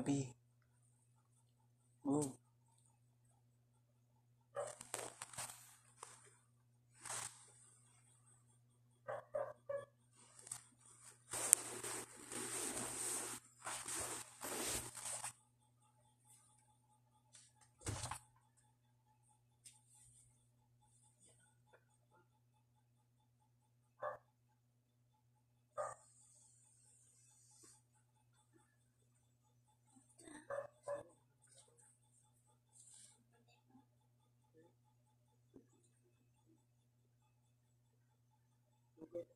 अभी वो with